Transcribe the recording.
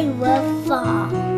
They.